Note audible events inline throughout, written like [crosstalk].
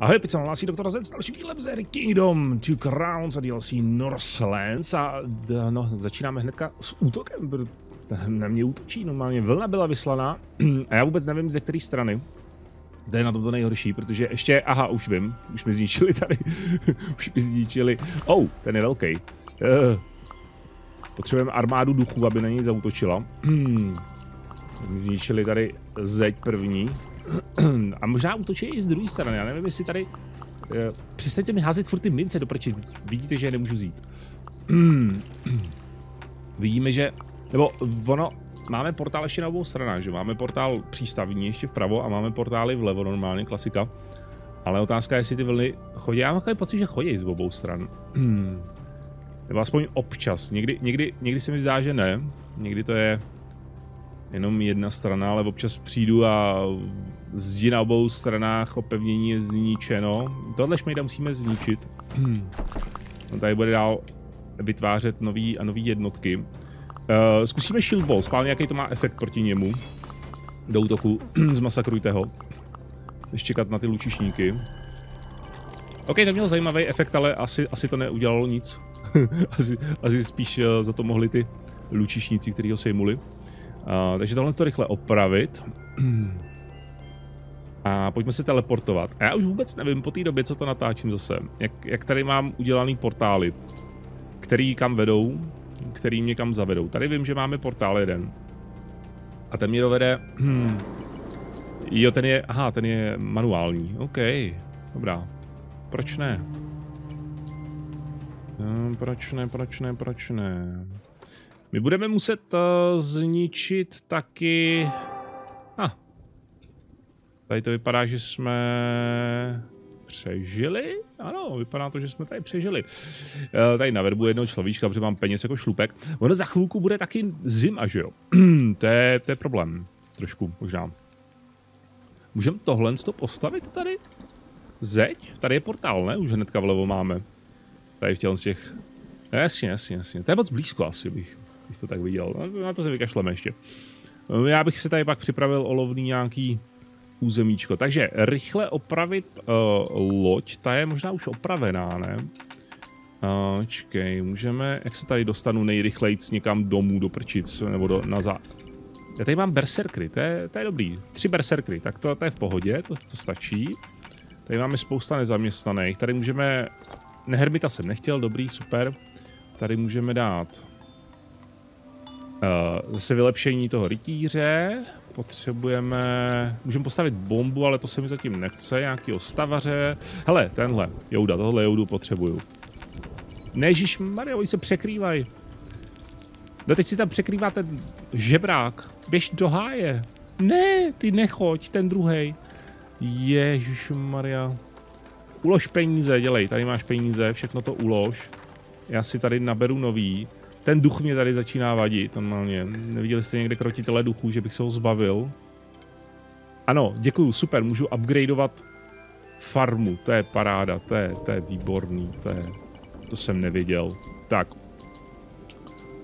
Ahoj, pizza hlásí doktor Z s dalším dílem z Kingdom, Two Crowns a DLC Northlands. A no, začínáme hnedka s útokem, na mě útočí, normálně vlna byla vyslaná. A já vůbec nevím ze které strany. To je na tom to nejhorší, protože ještě, aha, už vím, už mi zničili tady, [laughs] už mi zničili, oh, ten je velký. Uh, potřebujeme armádu duchů, aby na něj zautočila. mi zničili tady zeď první, a možná útočí i z druhé strany, já nevím, jestli tady... Uh, přestaňte mi házet furt ty mince do prči, vidíte, že je nemůžu vzít. [clears throat] Vidíme, že... Nebo ono, máme portál ještě na obou stranách, že? Máme portál přístavní ještě vpravo a máme portály vlevo, normálně klasika. Ale otázka je, jestli ty vlny chodí. Já mám takový pocit, že chodí z obou stran. [clears throat] Nebo aspoň občas. Někdy, někdy, někdy se mi zdá, že ne. Někdy to je jenom jedna strana, ale občas přijdu a zdi na obou stranách opevnění je zničeno. Tohle šmejda musíme zničit. On tady bude dál vytvářet nový a nový jednotky. Uh, zkusíme shield wall, schválně jaký to má efekt proti němu. Do útoku, [clears throat] zmasakrujte ho. Než čekat na ty lučišníky. OK, to měl zajímavý efekt, ale asi, asi to neudělalo nic. [laughs] asi, asi spíš uh, za to mohli ty lučišníci, kteří ho sejmuli. Uh, takže tohle to rychle opravit. [clears throat] A pojďme se teleportovat. A já už vůbec nevím po té době, co to natáčím zase. Jak, jak tady mám udělaný portály, který kam vedou, který mě kam zavedou. Tady vím, že máme portál jeden. A ten mě dovede... [clears throat] Jo, ten je... Aha, ten je manuální. OK, dobrá. Proč ne? No, proč ne, proč ne, proč ne? My budeme muset uh, zničit taky... Ah. Tady to vypadá, že jsme přežili? Ano, vypadá to, že jsme tady přežili. Uh, tady naverbu jednoho človíčka, protože mám peněz jako šlupek. Ono za chvilku bude taky zima, že jo? [clears throat] to, je, to je problém. Trošku, možná. Můžeme tohle to postavit tady? Zeď? Tady je portál, ne? Už hnedka vlevo máme. Tady v těch... Jasně, jasně, jasně. To je moc blízko asi bych bych to tak viděl. No, na to se vykašleme ještě. Já bych si tady pak připravil olovný nějaký územíčko. Takže rychle opravit uh, loď, ta je možná už opravená, ne? Uh, můžeme, jak se tady dostanu nejrychleji někam domů do prčic, nebo do, na za... Já tady mám berserkry, to je, to je dobrý. Tři berserkry, tak to, to je v pohodě, to, to stačí. Tady máme spousta nezaměstnaných, tady můžeme... Nehermita jsem nechtěl, dobrý, super. Tady můžeme dát zase vylepšení toho rytíře. Potřebujeme... Můžeme postavit bombu, ale to se mi zatím nechce. Nějaký stavaře. Hele, tenhle. Jouda, tohle joudu potřebuju. Nežíš, Mario, oni se překrývají. No teď si tam překrývá ten žebrák. Běž do háje. Ne, ty nechoď, ten druhý. Ježíš Maria. Ulož peníze, dělej, tady máš peníze, všechno to ulož. Já si tady naberu nový. Ten duch mě tady začíná vadit normálně. Neviděli jste někde krotitele duchů, že bych se ho zbavil? Ano, děkuju, super, můžu upgradeovat farmu, to je paráda, to je, to je výborný, to je, to jsem neviděl. Tak.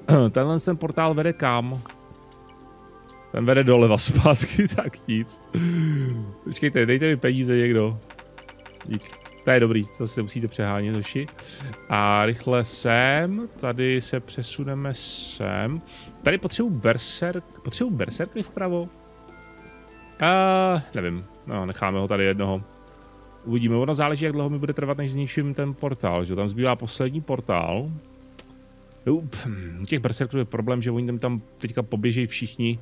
[clears throat] Tenhle ten portál vede kam? Ten vede doleva zpátky, [laughs] tak nic. Počkejte, dejte mi peníze někdo. Dík. To je dobrý, to se musíte přehánět, hoši. A rychle sem, tady se přesuneme sem. Tady potřebuji berserk, potřebuji berserky vpravo? Uh, nevím, no necháme ho tady jednoho. Uvidíme, ono záleží, jak dlouho mi bude trvat, než zničím ten portál, že tam zbývá poslední portál. U těch berserků je problém, že oni tam, tam teďka poběžejí všichni,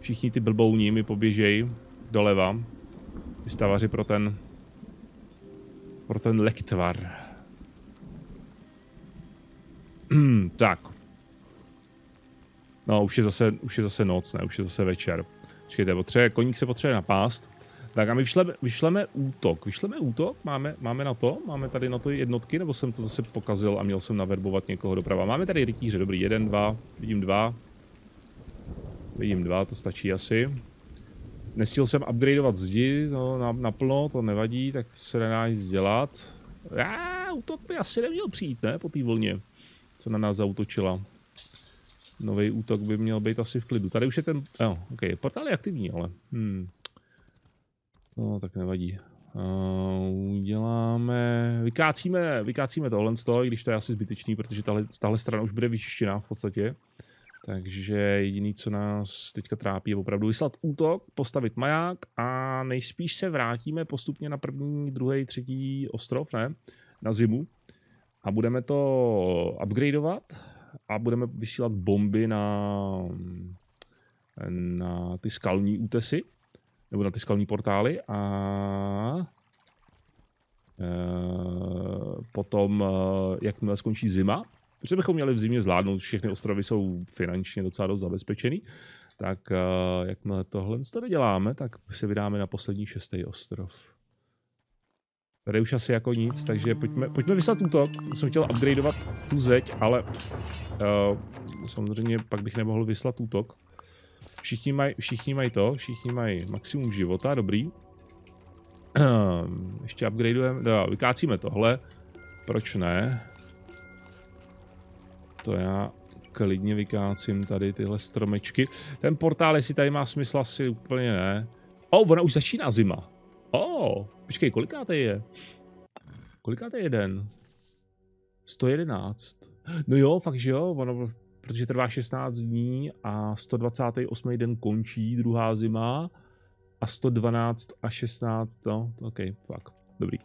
všichni ty blbouni mi poběžejí doleva. Vystavaři pro ten pro ten lektvar. Hmm, tak. No, už je, zase, už je zase noc, ne? Už je zase večer. Počkejte, potřebuje, koník se potřebuje napást. Tak a my vyšleme, vyšleme útok. Vyšleme útok? Máme, máme na to? Máme tady na to jednotky? Nebo jsem to zase pokazil a měl jsem naverbovat někoho doprava? Máme tady rytíře, dobrý, jeden, dva, vidím dva. Vidím dva, to stačí asi. Nestihl jsem upgradeovat zdi no, naplno, to nevadí, tak se nedá nic dělat. Já, útok by asi neměl přijít, ne, po té vlně, co na nás zautočila. Nový útok by měl být asi v klidu. Tady už je ten, jo, ok, portál je aktivní, ale, hmm. No, tak nevadí. Uh, uděláme, vykácíme, vykácíme tohle z toho, i když to je asi zbytečný, protože tahle, tahle strana už bude vyčištěná v podstatě. Takže jediný, co nás teďka trápí, je opravdu vyslat útok, postavit maják a nejspíš se vrátíme postupně na první, druhý, třetí ostrov, ne? Na zimu. A budeme to upgradeovat a budeme vysílat bomby na, na ty skalní útesy, nebo na ty skalní portály a e, potom, e, jakmile skončí zima, protože bychom měli v zimě zvládnout, všechny ostrovy jsou finančně docela dost zabezpečený, tak e, jakmile tohle to neděláme, tak se vydáme na poslední šestý ostrov. Tady už asi jako nic, takže pojďme, pojďme vyslat útok. Jsem chtěl upgradeovat tu zeď, ale uh, samozřejmě pak bych nemohl vyslat útok. Všichni mají všichni maj to, všichni mají maximum života, dobrý. Ještě upgradeujeme, no, vykácíme tohle. Proč ne? To já klidně vykácím tady tyhle stromečky. Ten portál, jestli tady má smysl, asi úplně ne. O, oh, ona už začíná zima. O, oh, počkej, kolikátej je? Kolikátej je den? 111. No jo, fakt že jo, ono, protože trvá 16 dní a 128. den končí druhá zima a 112 a 16, no, ok, fakt, dobrý.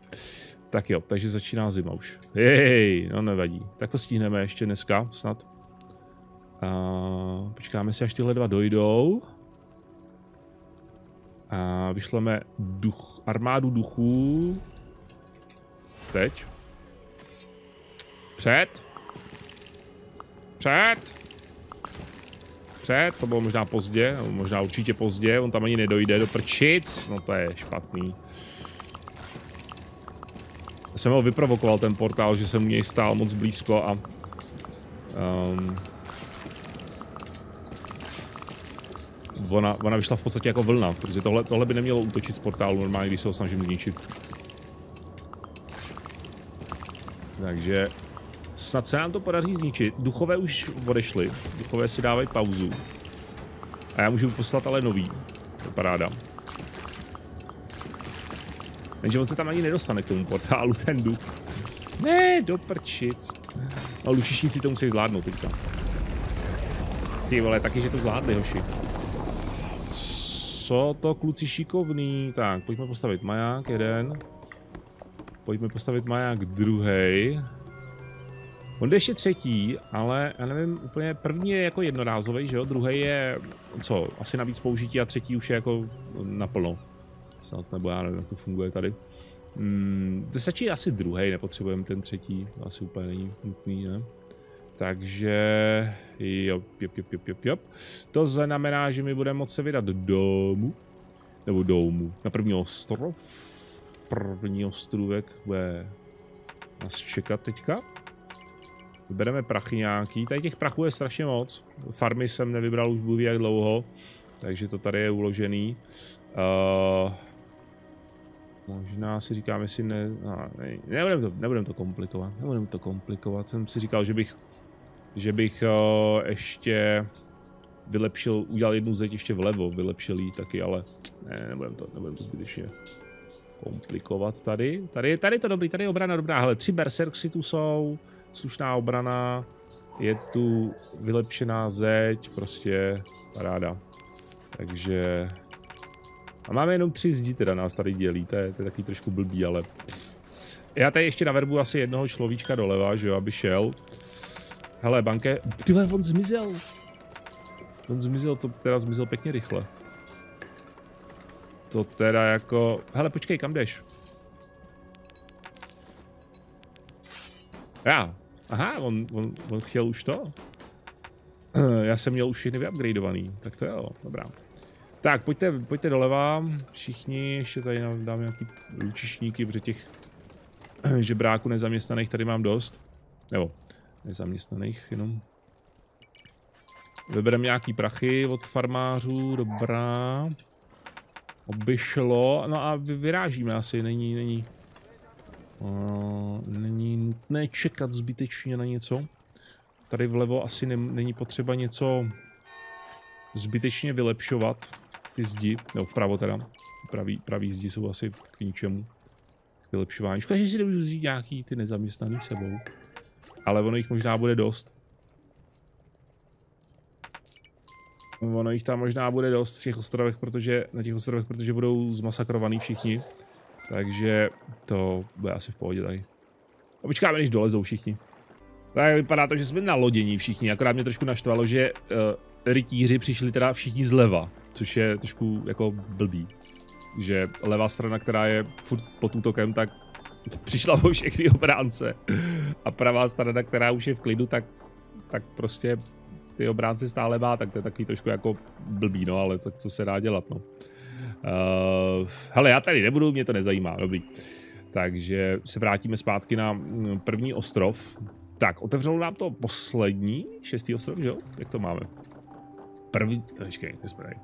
Tak jo, takže začíná zima už. Hej, no nevadí. Tak to stihneme ještě dneska, snad. A počkáme si, až tyhle dva dojdou. A vyšleme duch, armádu duchů. Teď. Před. Před. Před, to bylo možná pozdě, možná určitě pozdě, on tam ani nedojde do prčic, no to je špatný. Jsem ho vyprovokoval ten portál, že jsem u něj stál moc blízko a... Um, ona, ona vyšla v podstatě jako vlna, protože tohle, tohle by nemělo útočit z portálu normálně, když se ho snažím zničit. Takže snad se nám to podaří zničit. Duchové už odešly, duchové si dávají pauzu. A já můžu poslat ale nový. To paráda. Takže on se tam ani nedostane k tomu portálu, ten duch. Ne, do prčic. No lučišníci to musí zvládnout teďka. Ty vole, taky, že to zvládli, hoši co to kluci šikovný. Tak, pojďme postavit maják, jeden. Pojďme postavit maják druhý. On jde ještě třetí, ale já nevím, úplně první je jako jednorázový, že jo? Druhý je, co, asi navíc použití a třetí už je jako naplno. Snad, nebo já nevím, jak to funguje tady. Hmm, to stačí asi druhý, nepotřebujeme ten třetí, asi úplně není nutný, ne? Takže jo, jop, jop, jop, jop, jop. To znamená, že my budeme moci se vydat domů. Nebo domů. Na první ostrov. První ostrůvek bude nás čekat teďka. Vybereme prachy nějaký. Tady těch prachů je strašně moc. Farmy jsem nevybral už bůh jak dlouho. Takže to tady je uložený. Uh, možná si říkám, jestli ne... No, ne nebudem, to, nebudem to komplikovat. Nebudem to komplikovat. Jsem si říkal, že bych že bych uh, ještě vylepšil, udělal jednu zeď ještě vlevo, vylepšil jí taky, ale ne, nebudem to, nebudem to zbytečně komplikovat tady. Tady je tady to dobrý, tady je obrana dobrá, hele, tři berserkři tu jsou, slušná obrana, je tu vylepšená zeď, prostě paráda. Takže... A máme jenom tři zdi teda nás tady dělí, to je, to je taky trošku blbý, ale... Pff. Já tady ještě naverbu asi jednoho človíčka doleva, že jo, aby šel. Hele, banke, tyhle, on zmizel. On zmizel, to teda zmizel pěkně rychle. To teda jako... Hele, počkej, kam jdeš? Já. Aha, on, on, on chtěl už to. [clears throat] Já jsem měl už všechny vyupgradeovaný, tak to jo, dobrá. Tak, pojďte, pojďte doleva, všichni, ještě tady dám nějaký lučišníky, protože těch [clears throat] žebráků nezaměstnaných tady mám dost. Nebo nezaměstnaných jenom. Vybereme nějaký prachy od farmářů, dobrá. Obyšlo, no a vyrážíme asi, není, není. Uh, není nutné čekat zbytečně na něco. Tady vlevo asi ne, není potřeba něco zbytečně vylepšovat. Ty zdi, nebo vpravo teda. Pravý, pravý zdi jsou asi k ničemu. vylepšování. Škoda, že si nemůžu vzít nějaký ty nezaměstnaný sebou. Ale ono jich možná bude dost. Ono jich tam možná bude dost v těch ostrovech, protože, na těch ostrovech, protože budou zmasakrovaný všichni. Takže to bude asi v pohodě tady. A počkáme, než dolezou všichni. Tak vypadá to, že jsme na lodění všichni, akorát mě trošku naštvalo, že uh, rytíři přišli teda všichni zleva, což je trošku jako blbý. Že levá strana, která je furt pod útokem, tak přišla o všechny obránce. A pravá strana, která už je v klidu, tak, tak prostě ty obránce stále má, tak to je takový trošku jako blbý, no, ale tak co se dá dělat, no. Uh, hele, já tady nebudu, mě to nezajímá, dobrý. Takže se vrátíme zpátky na mm, první ostrov. Tak, otevřelo nám to poslední, šestý ostrov, že jo? Jak to máme? První, počkej,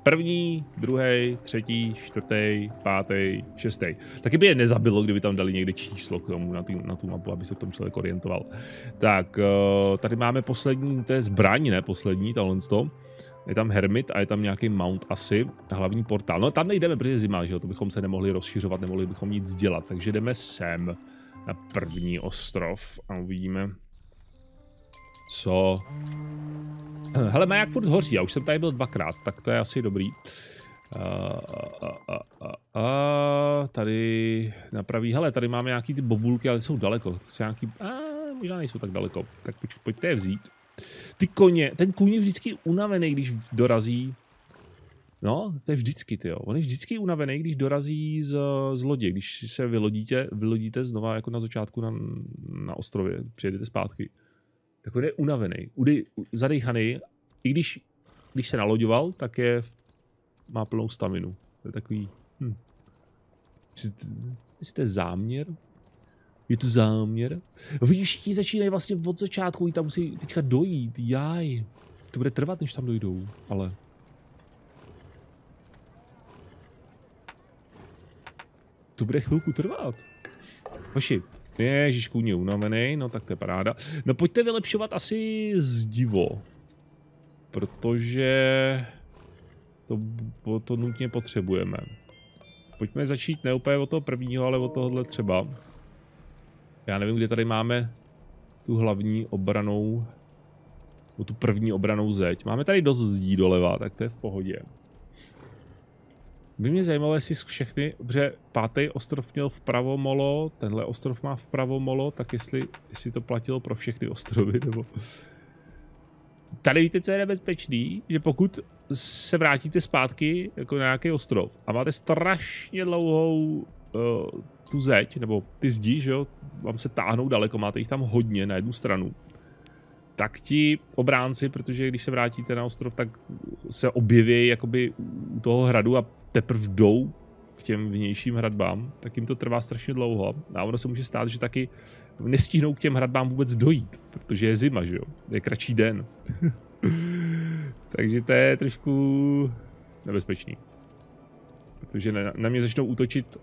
první, druhý, třetí, čtvrtý, pátý, šestý. Taky by je nezabilo, kdyby tam dali někde číslo k tomu na, tý, na tu mapu, aby se v tom člověk orientoval. Tak, uh, tady máme poslední, to je zbraň, ne poslední, tohle to. Je tam Hermit a je tam nějaký Mount asi, hlavní portál. No tam nejdeme, protože je zima, že jo, to bychom se nemohli rozšiřovat, nemohli bychom nic dělat, takže jdeme sem na první ostrov a uvidíme, co... Hele, má jak furt hoří, já už jsem tady byl dvakrát, tak to je asi dobrý. Uh, uh, uh, uh, tady napraví, hele, tady máme nějaký ty bobulky, ale jsou daleko, tak se nějaký, a možná nejsou tak daleko, tak pojď, pojďte je vzít. Ty koně, ten kůň je vždycky unavený, když dorazí. No, to je vždycky, ty jo. On je vždycky unavený, když dorazí z, z lodě, když se vylodíte, vylodíte znova jako na začátku na, na ostrově, přijedete zpátky. Tak on je unavený, udy, zadejchaný, i když, když se naloďoval, tak je, má plnou staminu. To je takový, hm. Jestli to je záměr? Je to záměr? Vidíš, všichni začínají vlastně od začátku, tam musí teďka dojít, jaj. To bude trvat, než tam dojdou, ale... To bude chvilku trvat. Hoši, ježiš, kůň unavený, no tak to je paráda. No pojďte vylepšovat asi zdivo. Protože to, to nutně potřebujeme. Pojďme začít ne úplně od toho prvního, ale od tohohle třeba. Já nevím, kde tady máme tu hlavní obranou, tu první obranou zeď. Máme tady dost zdí doleva, tak to je v pohodě. By mě zajímalo, jestli všechny, protože pátý ostrov měl vpravo molo, tenhle ostrov má vpravo molo, tak jestli, jestli to platilo pro všechny ostrovy, nebo... Tady víte, co je nebezpečný, že pokud se vrátíte zpátky jako na nějaký ostrov a máte strašně dlouhou uh, tu zeď, nebo ty zdi, že jo, vám se táhnou daleko, máte jich tam hodně na jednu stranu, tak ti obránci, protože když se vrátíte na ostrov, tak se objeví jakoby u toho hradu a teprve jdou k těm vnějším hradbám, tak jim to trvá strašně dlouho a ono se může stát, že taky nestihnou k těm hradbám vůbec dojít, protože je zima, že jo, je kratší den. [laughs] Takže to je trošku nebezpečný. Protože na, mě začnou útočit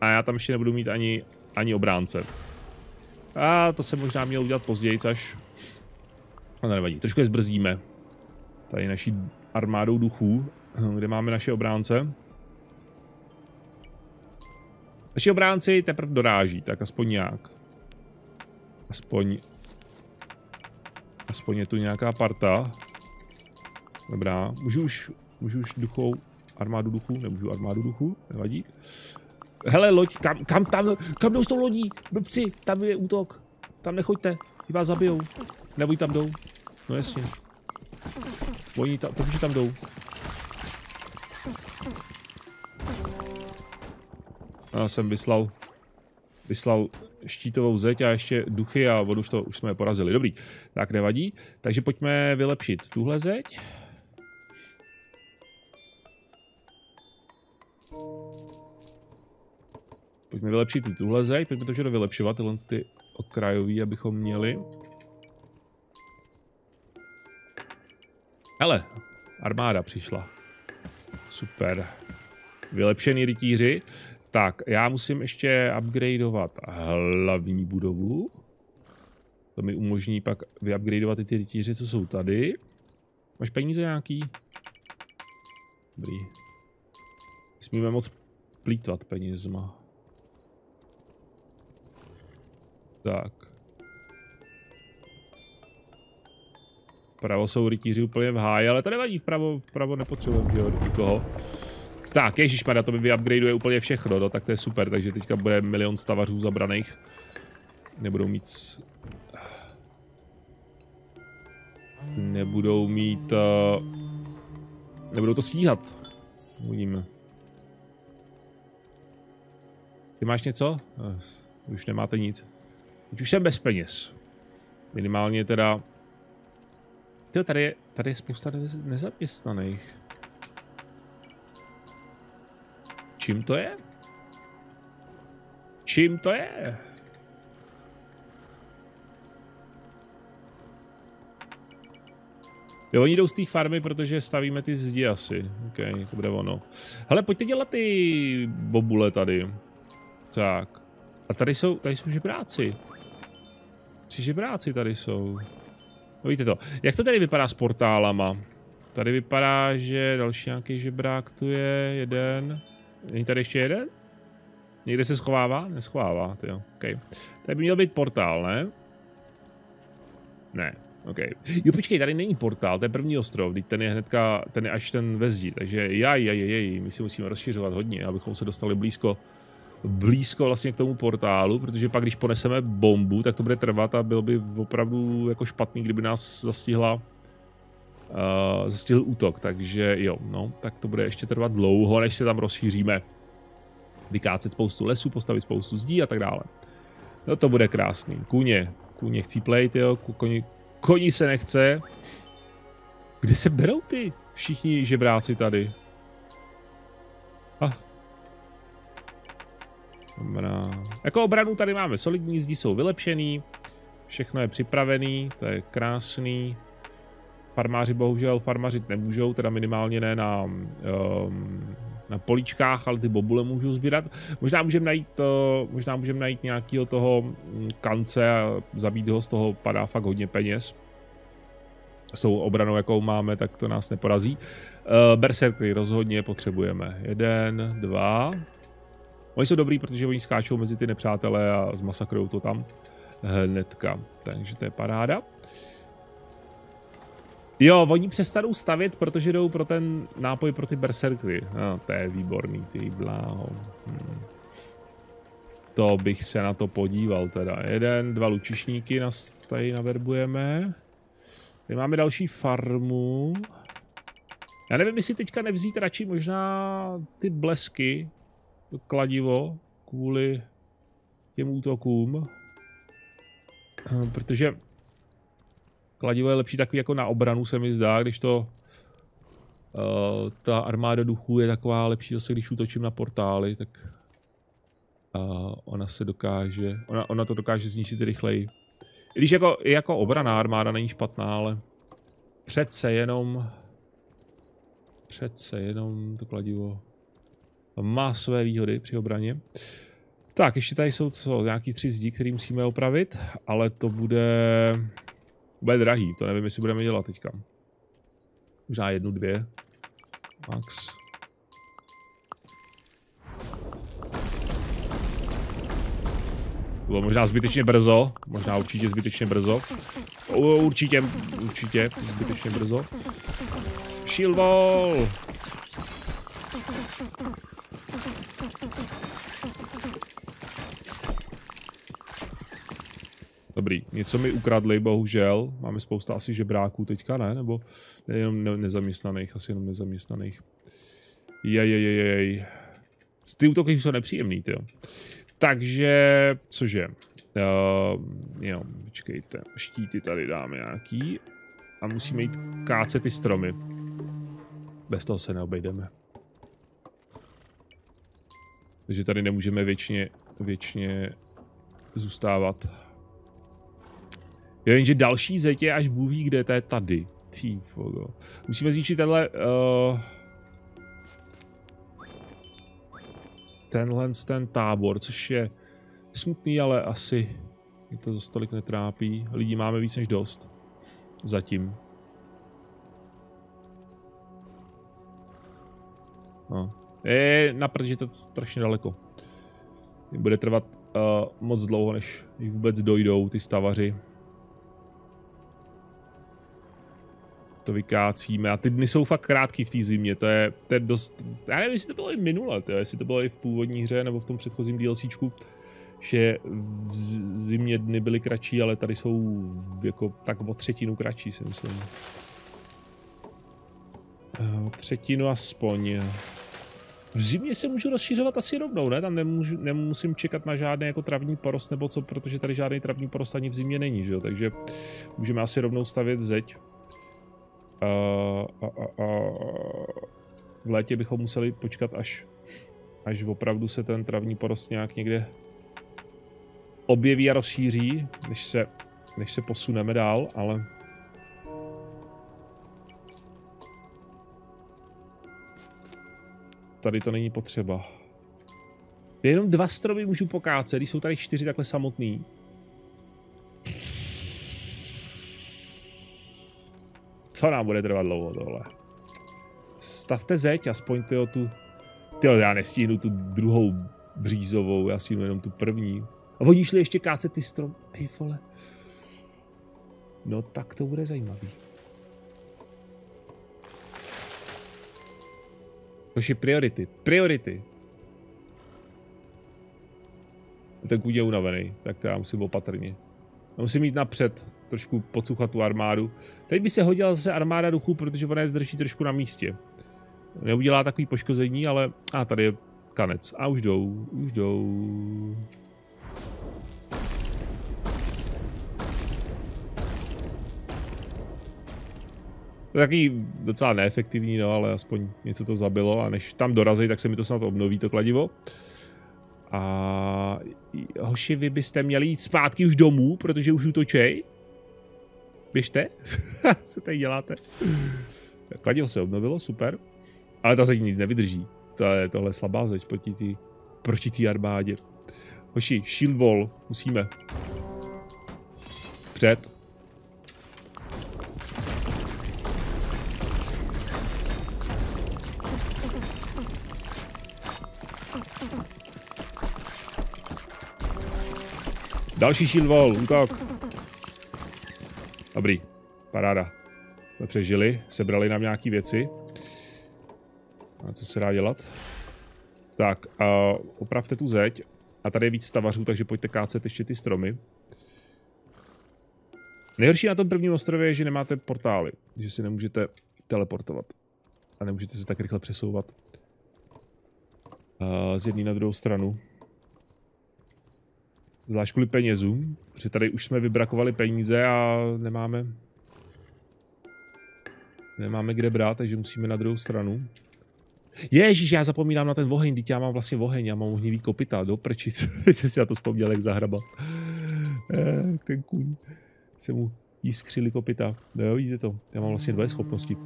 a já tam ještě nebudu mít ani, ani obránce. A to se možná měl udělat později, až... Ale nevadí, trošku je zbrzdíme. Tady naší armádou duchů, kde máme naše obránce. Naši obránci teprve doráží, tak aspoň nějak. Aspoň... Aspoň je tu nějaká parta. Dobrá, můžu už, můžu už duchou, armádu duchů, nemůžu armádu duchů, nevadí. Hele, loď, kam, kam tam, kam jdou s tou lodí? Blbci, tam je útok. Tam nechoďte, ty vás zabijou. Nebo tam jdou. No jasně. Oni tam, to tam jdou. Já jsem vyslal, vyslal štítovou zeď a ještě duchy a vodu už, to, už jsme je porazili. Dobrý, tak nevadí. Takže pojďme vylepšit tuhle zeď. Pojďme vylepšit i tuhle zeď, pojďme to všechno vylepšovat, tyhle ty okrajový, abychom měli. Hele, armáda přišla. Super. Vylepšený rytíři. Tak, já musím ještě upgradeovat hlavní budovu. To mi umožní pak vyupgradeovat i ty rytíři, co jsou tady. Máš peníze nějaký? Dobrý. Smíme moc plítvat penězma. Tak. Vpravo jsou rytíři úplně v háji, ale to nevadí, vpravo, vpravo nepotřebujeme, nikoho. Tak, ježišmarja, to mi vyupgradeuje úplně všechno, no, tak to je super, takže teďka bude milion stavařů zabraných. Nebudou mít... Nebudou mít... Uh... Nebudou to stíhat. Uvidíme. Ty máš něco? Uh, už nemáte nic. Teď už jsem bez peněz. Minimálně teda... Tyjo, tady je, tady je spousta nezaměstnaných. Čím to je? Čím to je? Jo, oni jdou z té farmy, protože stavíme ty zdi asi. OK, to bude ono. Hele, pojďte dělat ty bobule tady. Tak. A tady jsou, tady jsou žebráci. Tři žebráci tady jsou. No víte to. Jak to tady vypadá s portálama? Tady vypadá, že další nějaký žebrák tu je, jeden. Není tady ještě jeden? Někde se schovává? Neschovává, jo. Okay. Tady by měl být portál, ne? Ne, OK. Jo, počkej, tady není portál, to je první ostrov, teď ten je hnedka, ten je až ten ve zdi, takže jaj, jaj, jaj, my si musíme rozšiřovat hodně, abychom se dostali blízko, blízko vlastně k tomu portálu, protože pak, když poneseme bombu, tak to bude trvat a byl by opravdu jako špatný, kdyby nás zastihla, uh, zastihl útok, takže jo, no, tak to bude ještě trvat dlouho, než se tam rozšíříme. Vykácet spoustu lesů, postavit spoustu zdí a tak dále. No to bude krásný. Kůně, kůně plejt, jo, koni, Koni se nechce. Kde se berou ty všichni žebráci tady? Ah. Dobrá. Jako obranu tady máme solidní, zdi jsou vylepšený. Všechno je připravený, to je krásný. Farmáři bohužel farmařit nemůžou, teda minimálně ne na, um, na políčkách, ale ty bobule můžou sbírat. Možná můžeme najít, uh, možná můžeme najít nějakého toho mm, kance a zabít ho, z toho padá fakt hodně peněz. S tou obranou, jakou máme, tak to nás neporazí. Uh, berserky rozhodně potřebujeme. Jeden, dva. Oni jsou dobrý, protože oni skáčou mezi ty nepřátelé a zmasakrují to tam hnedka. Takže to je paráda. Jo, oni přestanou stavět, protože jdou pro ten nápoj pro ty berserky. No, to je výborný, ty bláho. Hmm. To bych se na to podíval teda. Jeden, dva lučišníky nás tady naverbujeme. Tady máme další farmu. Já nevím, jestli teďka nevzít radši možná ty blesky, to kladivo, kvůli těm útokům. Eh, protože kladivo je lepší takový jako na obranu se mi zdá, když to uh, ta armáda duchů je taková lepší zase, když útočím na portály, tak uh, ona se dokáže, ona, ona to dokáže zničit rychleji. I když jako, jako obraná armáda není špatná, ale přece jenom přece jenom to kladivo má své výhody při obraně. Tak, ještě tady jsou co, nějaký tři zdi, které musíme opravit, ale to bude bude drahý, to nevím, jestli budeme dělat teďka. Možná jednu, dvě. Max. Bylo možná zbytečně brzo, možná určitě zbytečně brzo. Určitě, určitě zbytečně brzo. Shield wall! Dobrý, něco mi ukradli, bohužel. Máme spousta asi žebráků teďka, ne? Nebo jenom ne nezaměstnaných, asi jenom nezaměstnaných. Jej, jej, jej, jej. Ty útoky jsou nepříjemný, ty jo. Takže, cože? Uh, jo, počkejte, štíty tady dáme nějaký. A musíme jít kácet ty stromy. Bez toho se neobejdeme. Takže tady nemůžeme věčně, věčně zůstávat. Jo, jenže další zeď je až Bůh kde to je tady. Ty fogo. Musíme zničit tenhle... Uh, tenhle ten tábor, což je smutný, ale asi mě to za tolik netrápí. Lidí máme víc než dost. Zatím. No. Je na že to je strašně daleko. Bude trvat uh, moc dlouho, než vůbec dojdou ty stavaři. To vykácíme a ty dny jsou fakt krátký v té zimě, to je, to je dost, já nevím, jestli to bylo i minule, to je, jestli to bylo i v původní hře nebo v tom předchozím DLCčku, že v zimě dny byly kratší, ale tady jsou jako tak o třetinu kratší, si myslím. O třetinu aspoň. V zimě se můžu rozšiřovat asi rovnou, ne? Tam nemůžu, nemusím čekat na žádný jako travní porost nebo co, protože tady žádný travní porost ani v zimě není, že jo? Takže můžeme asi rovnou stavět zeď. Uh, uh, uh. V létě bychom museli počkat, až, až opravdu se ten travní porost nějak někde objeví a rozšíří, než se, než se posuneme dál, ale tady to není potřeba. Jenom dva stromy můžu pokácet, když jsou tady čtyři takhle samotný. Co nám bude trvat dlouho tohle? Stavte zeď, aspoň tyjo tu... Tyjo, já nestíhnu tu druhou břízovou, já stihnu jenom tu první. A oni šli ještě kácet ty strom... Ty vole. No tak to bude zajímavý. Tož je priority. Priority. Ten kůň je unavený, tak to já musím opatrně. Já musím jít napřed, trošku pocuchat tu armádu. Teď by se hodila zase armáda duchů, protože ona je zdrží trošku na místě. Neudělá takový poškození, ale... A tady je kanec. A už jdou, už jdou. To je taky docela neefektivní, no, ale aspoň něco to zabilo a než tam dorazí, tak se mi to snad obnoví to kladivo. A hoši, vy byste měli jít zpátky už domů, protože už útočej. Běžte. [laughs] Co tady děláte? Kladivo se obnovilo, super. Ale ta zeď nic nevydrží. To je tohle slabá zeď proti té proti tý armádě. Hoši, shield wall, musíme. Před. Další shield wall, útok. Dobrý, paráda. Jsme přežili, sebrali nám nějaký věci. A co se dá dělat? Tak, uh, opravte tu zeď. A tady je víc stavařů, takže pojďte kácet ještě ty stromy. Nejhorší na tom prvním ostrově je, že nemáte portály. Že si nemůžete teleportovat. A nemůžete se tak rychle přesouvat. Uh, z jedné na druhou stranu. Zvlášť kvůli penězům, protože tady už jsme vybrakovali peníze a nemáme... Nemáme kde brát, takže musíme na druhou stranu. Ježíš, já zapomínám na ten oheň, teď já mám vlastně oheň, já mám ohnivý kopita, do prčic. [laughs] Jsi si na to vzpomněl, jak zahrabat. Eh, ten kůň. Se mu jiskřili kopita. No jo, vidíte to, já mám vlastně dvě schopnosti.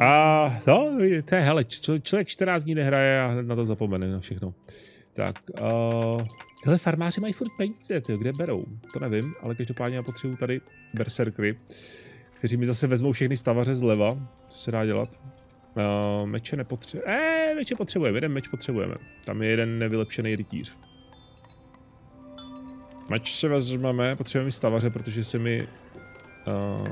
A no, to je, hele, člověk 14 dní nehraje a na to zapomene na všechno. Tak, uh, tyhle farmáři mají furt peníze, ty, kde berou? To nevím, ale každopádně já potřebuji tady berserkry, kteří mi zase vezmou všechny stavaře zleva. Co se dá dělat? Uh, meče nepotřebujeme. Eh, meče potřebujeme, jeden meč potřebujeme. Tam je jeden nevylepšený rytíř. Meč se vezmeme, potřebujeme stavaře, protože se mi... Uh,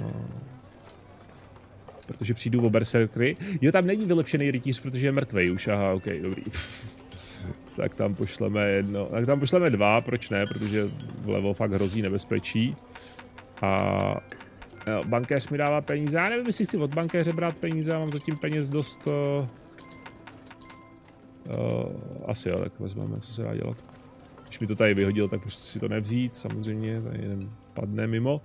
protože přijdu o berserkry. Jo, tam není vylepšený rytíř, protože je mrtvej už, aha, ok, dobrý. [laughs] tak tam pošleme jedno, tak tam pošleme dva, proč ne, protože vlevo fakt hrozí nebezpečí. A jo, bankéř mi dává peníze, já nevím, jestli chci od bankéře brát peníze, já mám zatím peněz dost... Uh, uh, asi jo, tak vezmeme, co se dá dělat. Když mi to tady vyhodil, tak prostě si to nevzít, samozřejmě, tady jeden padne mimo.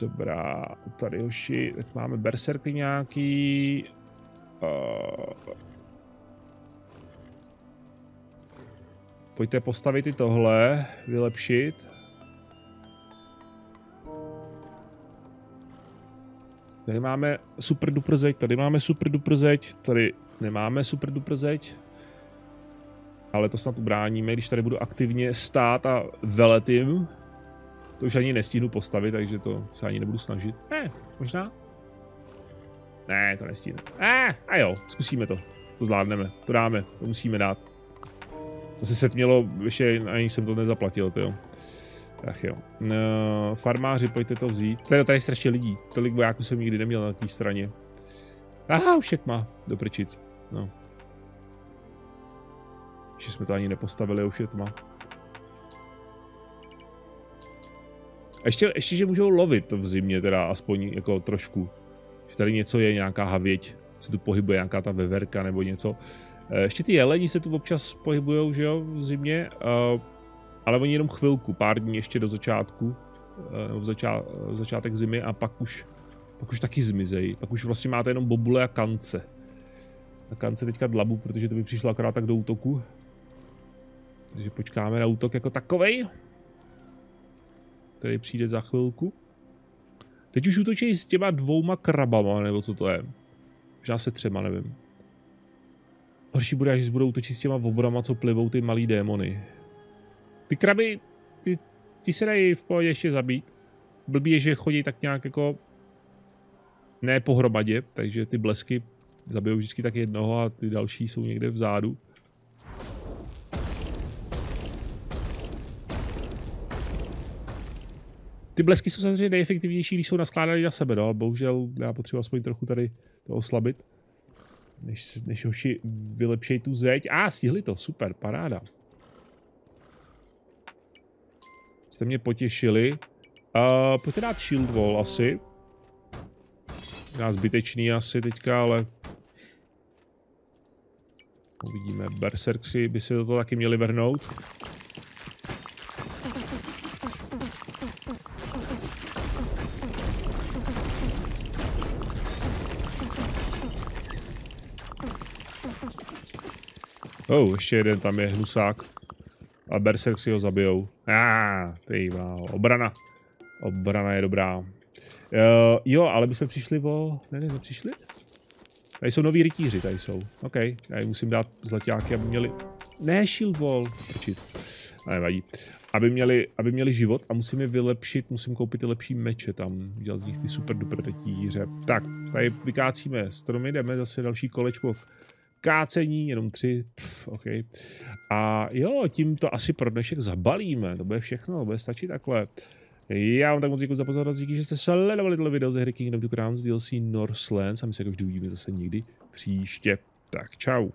Dobrá, tady tak máme berserky nějaký. Uh, Pojďte postavit i tohle, vylepšit. Tady máme super duper zeď, tady máme super duper zeď, tady nemáme super duper zeď. Ale to snad ubráníme, když tady budu aktivně stát a velet jim. To už ani nestihnu postavit, takže to se ani nebudu snažit. Ne, možná? Ne, to nestihnu. Ne, a jo, zkusíme to. To zvládneme, to dáme, to musíme dát. Zase set mělo, ještě ani jsem to nezaplatil, jo. Ach jo. No, farmáři, pojďte to vzít. Tady, tady je strašně lidí. Tolik vojáků jsem nikdy neměl na té straně. Aha, už je tma. Do prčic. No. Ještě jsme to ani nepostavili, už je tma. ještě, ještě, že můžou lovit v zimě, teda aspoň jako trošku. Že tady něco je, nějaká havěť, se tu pohybuje nějaká ta veverka nebo něco. Eh, ještě ty jeleni se tu občas pohybují, že jo, v zimě, ale oni jenom chvilku, pár dní ještě do začátku, nebo v, začá, v začátek zimy a pak už, pak už taky zmizejí. Pak už vlastně máte jenom bobule a kance. Na kance teďka dlabu, protože to by přišlo akorát tak do útoku. Takže počkáme na útok jako takovej. Který přijde za chvilku. Teď už útočí s těma dvouma krabama, nebo co to je. Možná se třema, nevím. Horší bude, až budou útočit s těma obrama, co plivou ty malý démony. Ty kraby, ty, ty se dají v pohodě ještě zabít. Blbý je, že chodí tak nějak jako ne pohromadě, takže ty blesky zabijou vždycky tak jednoho a ty další jsou někde vzadu. Ty blesky jsou samozřejmě nejefektivnější, když jsou naskládány na sebe, no, ale bohužel já potřebuji aspoň trochu tady to oslabit. Než, než hoši vylepšej tu zeď. A, ah, stihli to, super, paráda. Jste mě potěšili. Uh, pojďte dát shield wall asi. Já zbytečný asi teďka, ale... Uvidíme, berserkři by si to taky měli vrhnout. Oh, ještě jeden tam je hnusák. A Berserk si ho zabijou. Ah, ty wow. Obrana. Obrana je dobrá. Uh, jo, ale my jsme přišli o... Ne, ne, přišli? Tady jsou noví rytíři, tady jsou. OK, já jim musím dát zlaťáky, aby měli... Ne, shield wall. Prčic. Nevadí. Aby měli, aby měli život a musím je vylepšit, musím koupit ty lepší meče tam, dělat z nich ty super duper rytíře. Tak, tady vykácíme stromy, jdeme zase další kolečko kácení, jenom tři, pff, OK. A jo, tím to asi pro dnešek zabalíme, to bude všechno, to bude stačit takhle. Já vám tak moc děkuji za pozornost, díky, že jste sledovali tohle video ze hry Kingdom Crowns DLC Northlands a my se jako vždy uvidíme zase někdy příště. Tak čau.